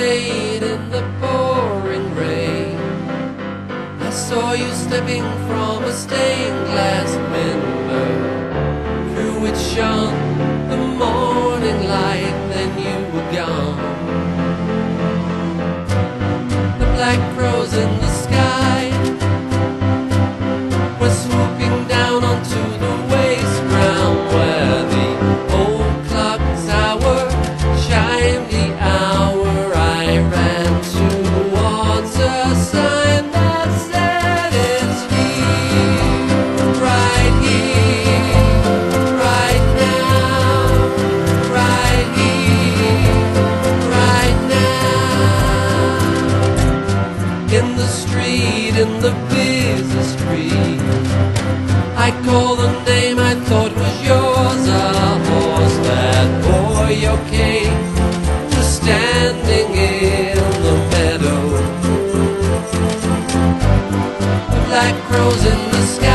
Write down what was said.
played in the pouring rain. I saw you stepping from a stained glass. the the are street. I call the name I thought was yours, a horse that bore your cane to standing in the meadow. The black crows in the sky.